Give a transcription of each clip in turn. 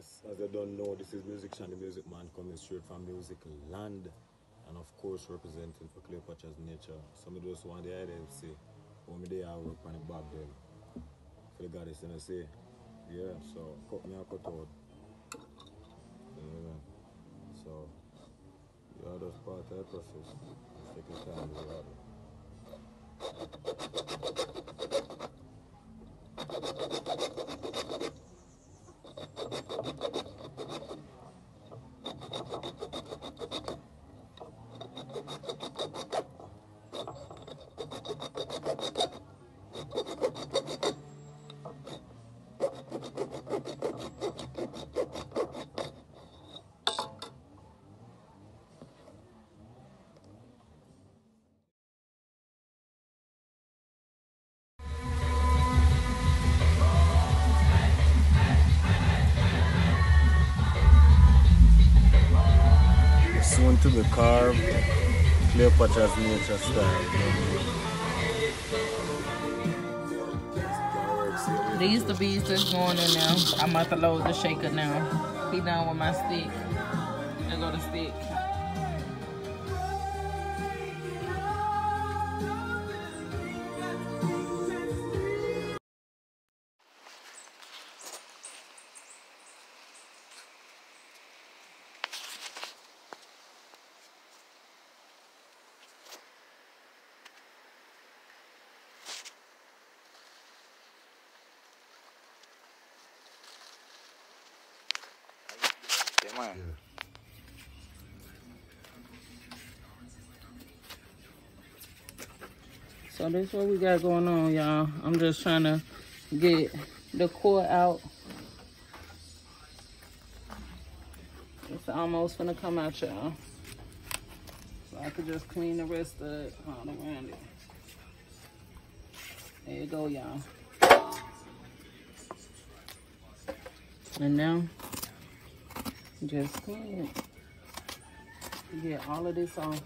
Yes, as I don't know, this is Music Channel Music Man coming straight from Music Land. And of course representing for Cleopatra's Nature. Some of those who want the idea say, when me there I work on the back then. For the goddess and I say, yeah, so cut me a cut out. Yeah, so yeah, that's part of the process. It's taking time to do Soon to be carved, Cleopatra's nature style. These the bees that's going in now. I'm about to load the shaker now. Be done with my stick. There go the stick. Yeah, man. So that's what we got going on, y'all. I'm just trying to get the core out. It's almost gonna come out, y'all. So I could just clean the rest of it all around it. There you go, y'all. And now, just clean it. Get all of this off.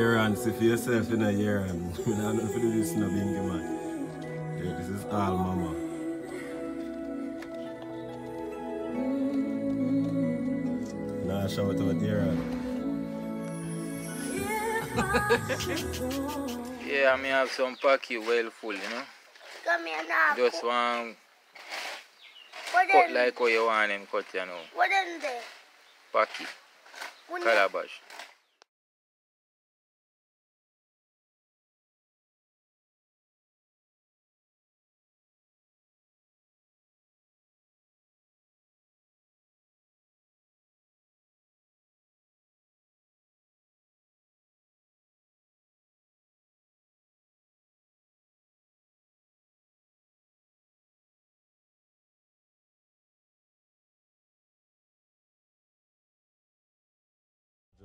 Year and see for yourself in a year and we don't know if you do this in a bingy man. Yeah, this is all mama. Nah, shout out year Yeah, I mean, have some packy well full, you know. Come here now. Just one What cut in, like how you want him cut, you know. what in there? Packy, calabash.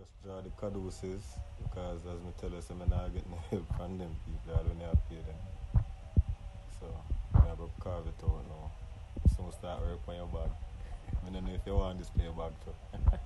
Just draw the caduces because as me tell us, I'm not getting help from them people. I don't have pay them. So I'm have to carve it out now. Soon start work on your bag. I don't know if you want this play bag too.